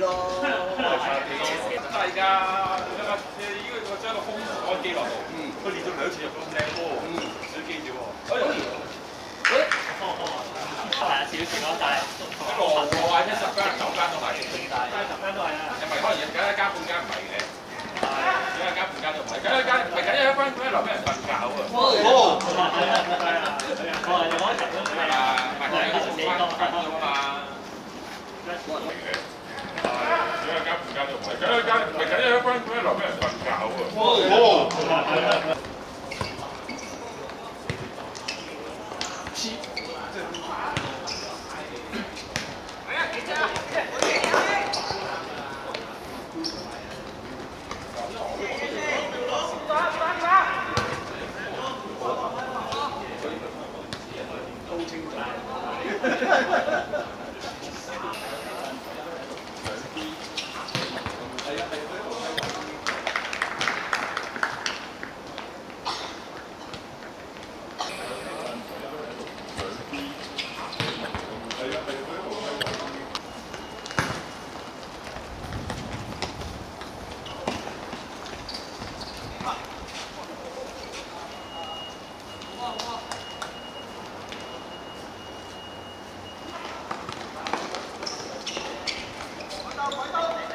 咯。大家一個呢個將個風安機落度，佢連續兩次入咁靚波，少記住喎。係啊，少少咯，但係一個我話一十間九間都係，但係十間都係啊。又唔係可能有緊一間半間唔係嘅，有一間半間都唔係，緊一間唔係緊一間半間留俾人瞓覺啊。哦，係啊，係啊，我係開頭都係啊，唔係緊一間半間緊咗嘛。有一間半間都唔係，緊一間唔係緊一間半間留俾人瞓覺啊。哦。COVID.